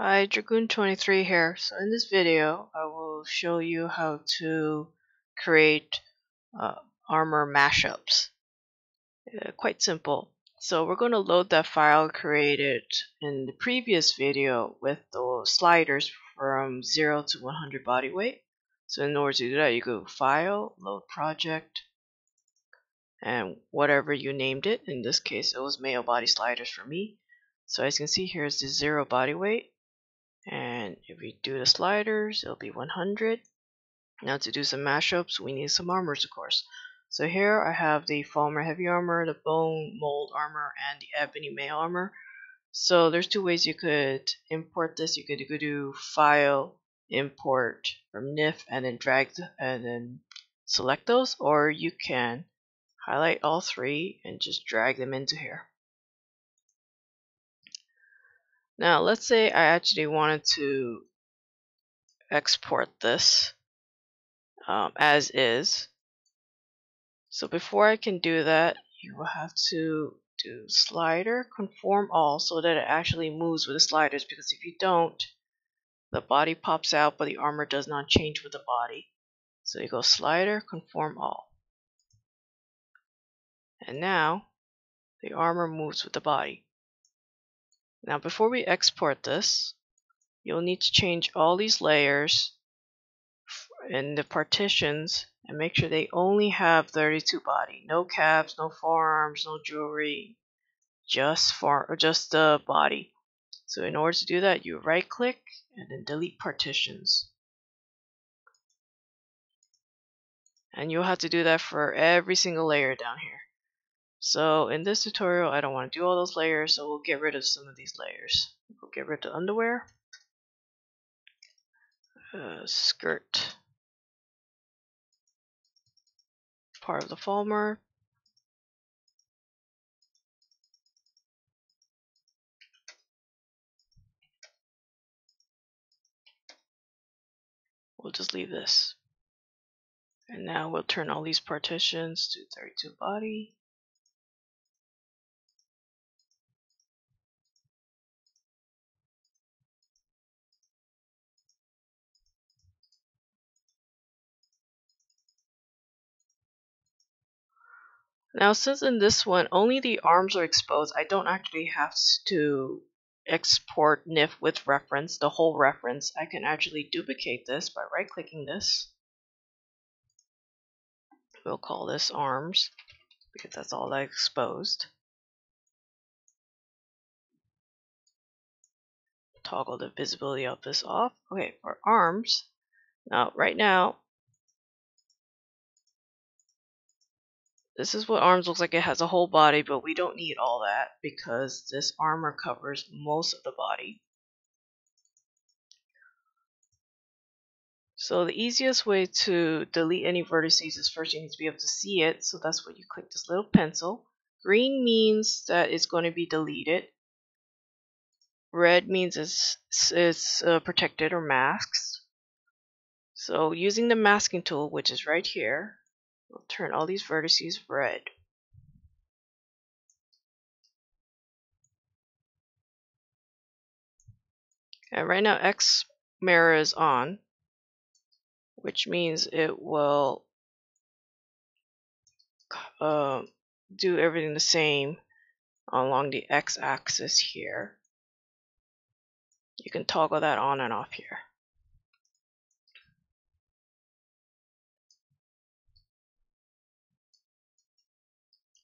Hi, Dragoon23 here. So in this video, I will show you how to create uh, armor mashups. Uh, quite simple. So we're going to load that file created in the previous video with the sliders from 0 to 100 body weight. So in order to do that, you go File, Load Project, and whatever you named it. In this case, it was male body sliders for me. So as you can see, here's the zero body weight and if we do the sliders it'll be 100 now to do some mashups we need some armors of course. So here I have the Falmer heavy armor the bone mold armor and the ebony mail armor. So there's two ways you could import this. You could, you could do file import from NIF and then drag the, and then select those or you can highlight all three and just drag them into here Now let's say I actually wanted to export this um, as is. So before I can do that, you will have to do slider conform all so that it actually moves with the sliders because if you don't, the body pops out but the armor does not change with the body. So you go slider conform all. And now the armor moves with the body. Now before we export this, you'll need to change all these layers in the partitions and make sure they only have 32 body. No calves, no forearms, no jewelry, just for or just the body. So in order to do that, you right click and then delete partitions. And you'll have to do that for every single layer down here. So in this tutorial, I don't want to do all those layers, so we'll get rid of some of these layers. We'll get rid of underwear, uh, skirt, part of the Falmer, we'll just leave this. And now we'll turn all these partitions to 32 body. Now since in this one only the arms are exposed, I don't actually have to export NIF with reference, the whole reference. I can actually duplicate this by right clicking this. We'll call this arms because that's all I exposed. Toggle the visibility of this off. Okay, for arms, now right now This is what arms looks like. It has a whole body, but we don't need all that because this armor covers most of the body. So the easiest way to delete any vertices is first you need to be able to see it. So that's why you click this little pencil. Green means that it's going to be deleted. Red means it's, it's uh, protected or masked. So using the masking tool, which is right here, We'll turn all these vertices red. And right now X mirror is on, which means it will uh, do everything the same along the X axis here. You can toggle that on and off here.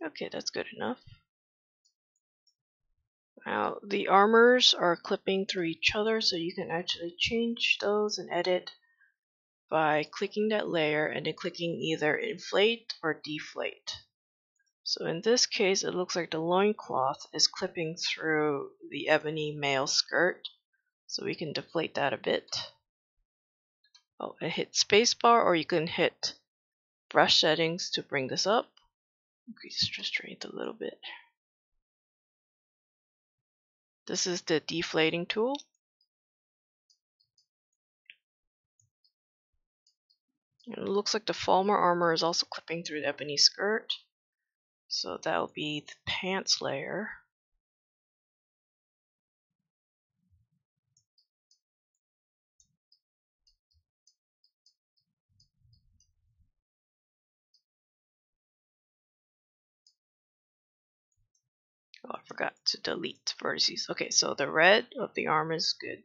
Okay, that's good enough. Now, the armors are clipping through each other, so you can actually change those and edit by clicking that layer and then clicking either inflate or deflate. So in this case, it looks like the loincloth is clipping through the ebony mail skirt. So we can deflate that a bit. Oh, and hit spacebar or you can hit brush settings to bring this up increase the strength a little bit. This is the deflating tool. It looks like the Falmer armor is also clipping through the ebony skirt. So that will be the pants layer. Oh, I forgot to delete vertices. Okay, so the red of the arm is good.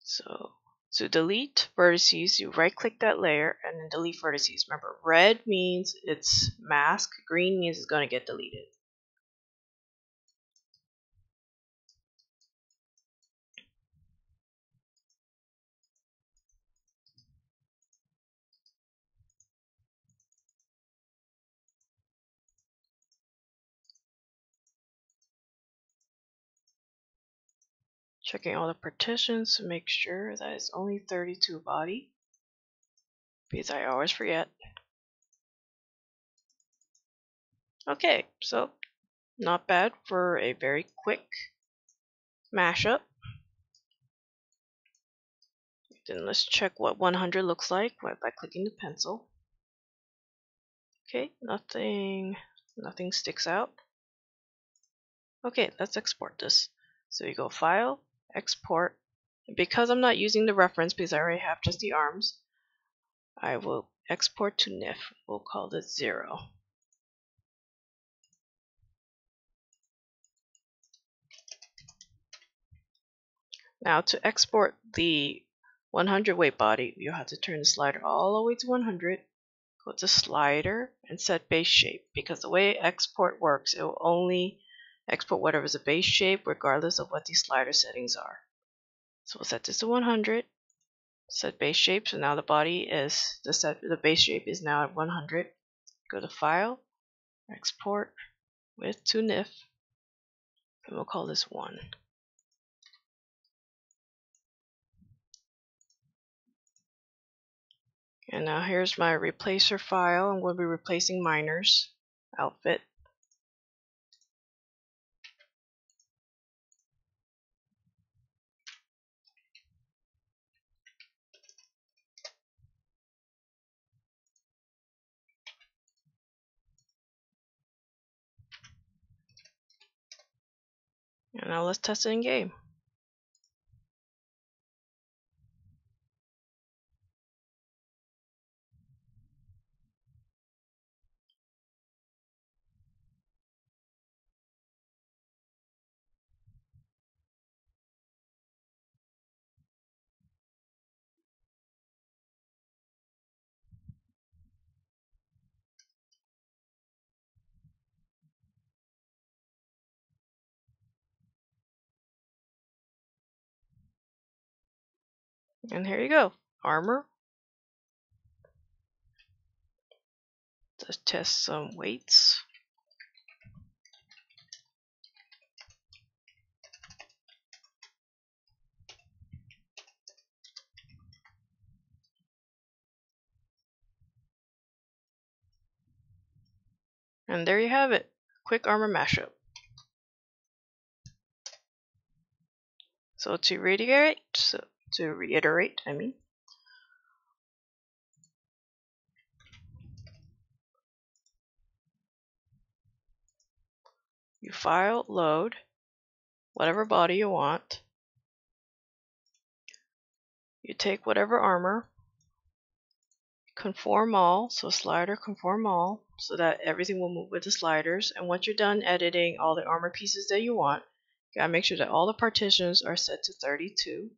So to delete vertices, you right click that layer and then delete vertices. Remember, red means it's mask, green means it's going to get deleted. Checking all the partitions to make sure that it's only 32 body because I always forget. Okay, so not bad for a very quick mashup. Then let's check what 100 looks like by clicking the pencil. Okay, nothing, nothing sticks out. Okay, let's export this. So you go File, Export. And Because I'm not using the reference because I already have just the arms, I will export to NIF. We'll call this 0. Now to export the 100 weight body, you'll have to turn the slider all the way to 100, go to slider and set base shape because the way export works, it will only export whatever is a base shape regardless of what these slider settings are. So we'll set this to 100, set base shape, so now the body is, the, set, the base shape is now at 100. Go to File, Export with to NIF, and we'll call this 1. And now here's my replacer file. I'm going to be replacing Miner's outfit. And now let's test it in game. And here you go, armor. Let's test some weights. And there you have it, quick armor mashup. So to reiterate, so to reiterate, I mean. You file, load, whatever body you want. You take whatever armor, conform all, so slider conform all, so that everything will move with the sliders. And once you're done editing all the armor pieces that you want, you gotta make sure that all the partitions are set to 32.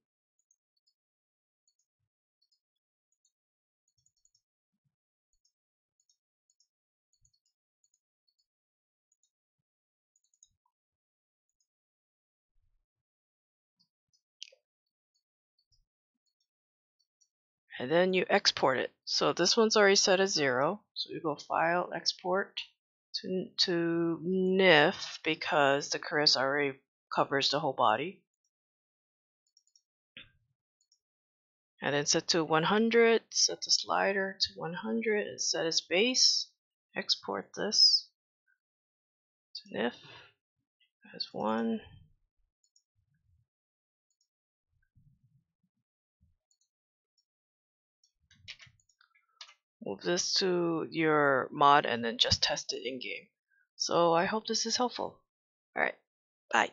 And then you export it. So this one's already set as zero. So you go File, Export to, to NIF because the cuirass already covers the whole body. And then set to 100, set the slider to 100, and set its base. Export this to NIF as 1. Move this to your mod and then just test it in game. So I hope this is helpful. Alright, bye.